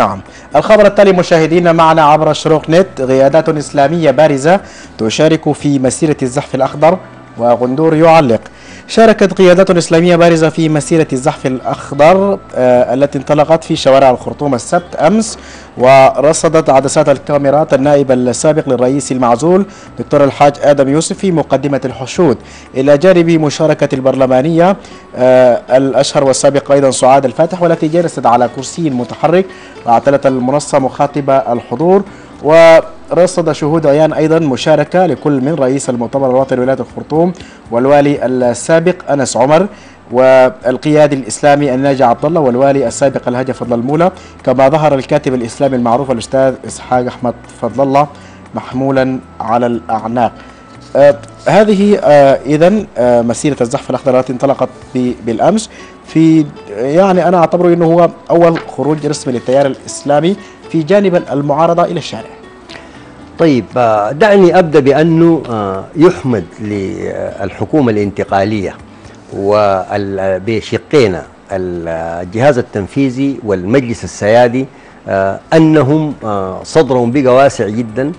نعم. الخبر التالي مشاهدينا معنا عبر شروق نت قيادات إسلامية بارزة تشارك في مسيرة الزحف الأخضر وغندور يعلق. شاركت قيادات إسلامية بارزة في مسيرة الزحف الأخضر آه التي انطلقت في شوارع الخرطوم السبت أمس ورصدت عدسات الكاميرات النائب السابق للرئيس المعزول دكتور الحاج آدم يوسف في مقدمة الحشود. إلى جانب مشاركة البرلمانية آه الأشهر والسابق أيضا سعاد الفاتح والتي جلست على كرسي متحرك وأعتلت المنصة مخاطبة الحضور. ورصد شهود عيان أيضا مشاركة لكل من رئيس المؤتمر الوطني ولاية الخرطوم والوالي السابق أنس عمر والقيادي الإسلامي الناجي عبد الله والوالي السابق الهجة فضل المولى. كما ظهر الكاتب الإسلامي المعروف الأستاذ إسحاق أحمد فضل الله محمولا على الأعناق. آه هذه آه إذا آه مسيرة الزحف الأخضر التي انطلقت بالأمس. في يعني أنا أعتبره أنه هو أول خروج رسمي للتيار الإسلامي في جانب المعارضة إلى الشارع. طيب دعني أبدأ بأنه يحمد للحكومة الانتقالية وبشقينا الجهاز التنفيذي والمجلس السيادي أنهم صدرهم بقى واسع جدا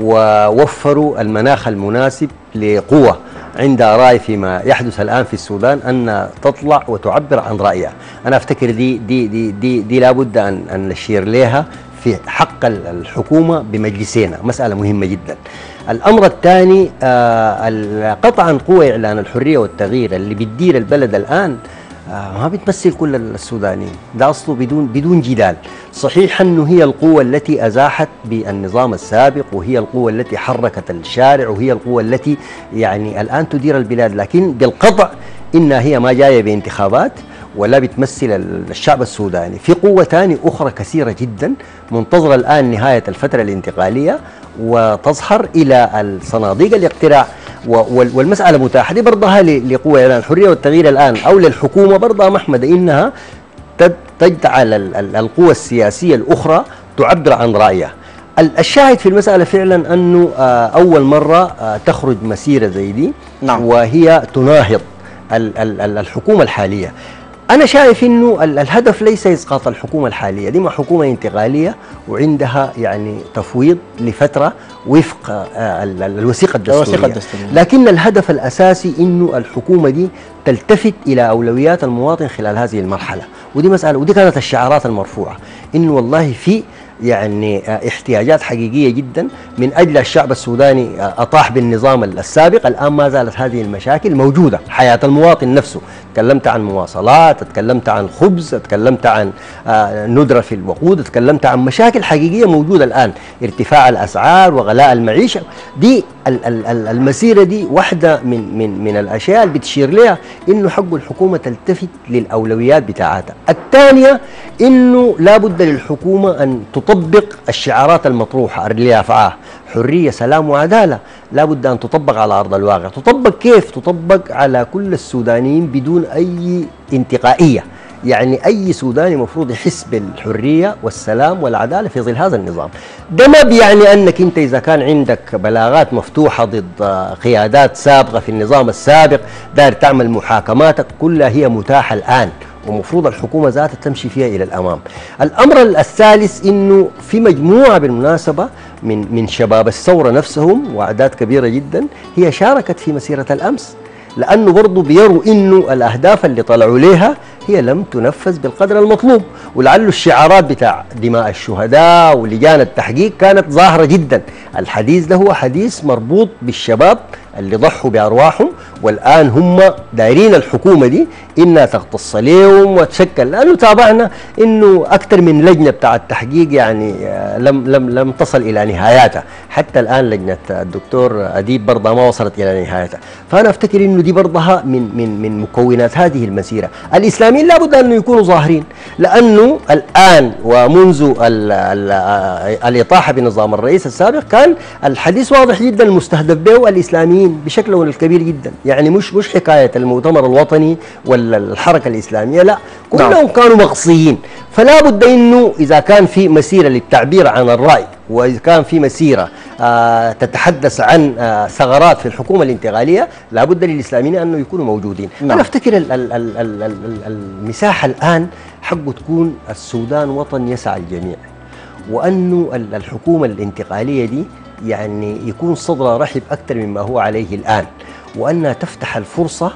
ووفروا المناخ المناسب لقوة عند رأي فيما يحدث الآن في السودان أن تطلع وتعبر عن رأيها. أنا أفتكر دي دي دي دي, دي لابد أن أن نشير لها في حق الحكومة بمجلسينا مسألة مهمة جدا. الأمر الثاني آه قطعا قوة إعلان الحرية والتغيير اللي بتدير البلد الآن آه ما بتمثل كل السودانيين. ده أصله بدون بدون جدال. صحيح أنه هي القوة التي أزاحت بالنظام السابق وهي القوة التي حركت الشارع وهي القوة التي يعني الآن تدير البلاد لكن بالقطع إنها هي ما جاية بانتخابات. ولا بتمثل الشعب السوداني. في قوة ثانية أخرى كثيرة جدا منتظرة الآن نهاية الفترة الانتقالية وتظهر إلى الصناديق الاقتراع والمسألة متاحة. دي برضها لقوة الحرية والتغيير الآن أو للحكومة. برضها محمدة إنها تجعل القوى السياسية الأخرى تعبر عن رأيها. الشاهد في المسألة فعلا أنه أول مرة تخرج مسيرة زي دي. نعم. وهي تناهض الحكومة الحالية. أنا شايف إنه الهدف ليس إسقاط الحكومة الحالية دي ما حكومة انتقالية وعندها يعني تفويض لفترة وفق الوثيقة الدستورية. لكن الهدف الأساسي إنه الحكومة دي تلتفت إلى أولويات المواطن خلال هذه المرحلة. ودي مسألة ودي كانت الشعارات المرفوعة إنه والله في يعني احتياجات حقيقية جدا من أجل الشعب السوداني أطاح بالنظام السابق. الآن ما زالت هذه المشاكل موجودة حياة المواطن نفسه. تكلمت عن مواصلات تكلمت عن خبز تكلمت عن ندرة في الوقود تكلمت عن مشاكل حقيقية موجودة الآن ارتفاع الأسعار وغلاء المعيشة. دي المسيرة دي واحدة من, من, من الأشياء اللي بتشير لها إنه حق الحكومة تلتفت للأولويات بتاعتها. الثانية إنه لابد للحكومة أن تطبق الشعارات المطروحة اللي رفعها حرية سلام وعدالة. لابد أن تطبق على أرض الواقع. تطبق كيف؟ تطبق على كل السودانيين بدون أي انتقائية. يعني أي سوداني مفروض يحس بالحرية والسلام والعدالة في ظل هذا النظام. ده ما بيعني أنك أنت إذا كان عندك بلاغات مفتوحة ضد قيادات سابقة في النظام السابق داير تعمل محاكماتك كلها هي متاحة الآن. ومفروض الحكومة ذاتها تمشي فيها إلى الأمام. الأمر الثالث أنه في مجموعة بالمناسبة من, من شباب الثورة نفسهم وأعداد كبيرة جدا هي شاركت في مسيرة الأمس. لأنه برضو بيروا أنه الأهداف اللي طلعوا لها هي لم تنفذ بالقدر المطلوب. ولعل الشعارات بتاع دماء الشهداء ولجان التحقيق كانت ظاهرة جدا. الحديث ده هو حديث مربوط بالشباب اللي ضحوا بأرواحهم والآن هم دايرين الحكومة دي إنها تغتص عليهم وتشكل لأنه تابعنا إنه أكثر من لجنة بتاع التحقيق يعني لم لم لم تصل إلى نهاياتها. حتى الآن لجنة الدكتور أديب برضه ما وصلت إلى نهايتها. فأنا أفتكر إنه دي برضها من من من مكونات هذه المسيرة. الإسلاميين لابد أن يكونوا ظاهرين لأنه الآن ومنذ ال ال الإطاحة بنظام الرئيس السابق كان الحديث واضح جدا المستهدف به الإسلاميين بشكلهم الكبير جدا. يعني مش مش حكاية المؤتمر الوطني ولا الحركة الإسلامية لا. كلهم نعم. كانوا مغصيين. فلا بد إنه إذا كان في مسيرة للتعبير عن الرأي وإذا كان في مسيرة آه تتحدث عن آه ثغرات في الحكومة الانتقالية لا بد للإسلاميين أنه يكونوا موجودين. نعم. أنا أفتكر ال ال ال ال ال ال المساحة الآن حقه تكون السودان وطن يسع الجميع. وأنه ال- الحكومة الانتقالية دي يعني يكون صدرها رحب أكثر مما هو عليه الآن. وانها تفتح الفرصة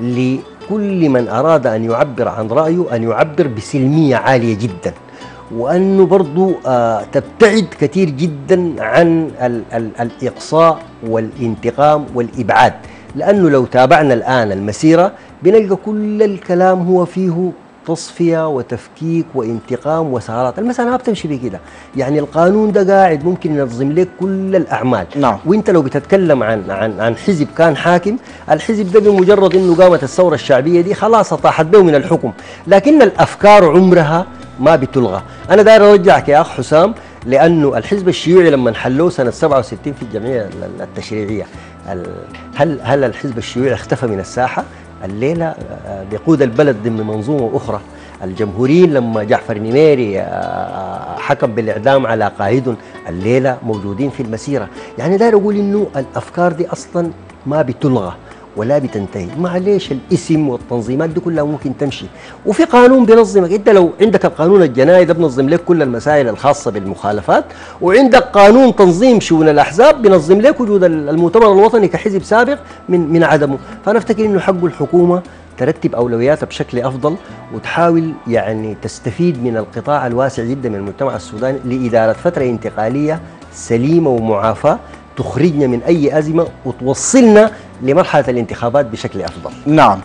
لكل من أراد أن يعبر عن رأيه أن يعبر بسلمية عالية جدا. وانه برضو آه تبتعد كثير جدا عن ال ال الإقصاء والانتقام والإبعاد. لأنه لو تابعنا الآن المسيرة بنلقى كل الكلام هو فيه تصفية وتفكيك وانتقام وثغرات المسألة ما بتمشي بكده يعني القانون ده قاعد ممكن ينظم لك كل الأعمال. نعم. وانت لو بتتكلم عن عن عن حزب كان حاكم الحزب ده بمجرد إنه قامت الثورة الشعبية دي خلاص طاحت به من الحكم. لكن الأفكار عمرها ما بتلغى. أنا داير أرجعك يا أخ حسام لأنه الحزب الشيوعي لما حلوة سنة 67 في الجمعية ال- التشريعية ال- هل هل الحزب الشيوعي اختفى من الساحة؟ الليلة آه، بيقود البلد ضمن منظومة أخرى. الجمهوريين لما جعفر نميري آه، حكم بالإعدام على قائد الليلة موجودين في المسيرة. يعني داير أقول إنه الأفكار دي أصلا ما بتلغى. ولا بتنتهي. معليش الاسم والتنظيمات دي كلها ممكن تمشي؟ وفي قانون بينظمك انت لو عندك القانون الجنائي ده بنظم لك كل المسائل الخاصة بالمخالفات وعندك قانون تنظيم شؤون الأحزاب بينظم لك وجود المؤتمر الوطني كحزب سابق من من عدمه. فأنا أفتكر إنه حق الحكومة ترتب أولوياتها بشكل أفضل وتحاول يعني تستفيد من القطاع الواسع جدا من المجتمع السوداني لإدارة فترة انتقالية سليمة ومعافاة تخرجنا من أي أزمة وتوصلنا لمرحلة الانتخابات بشكل أفضل. نعم.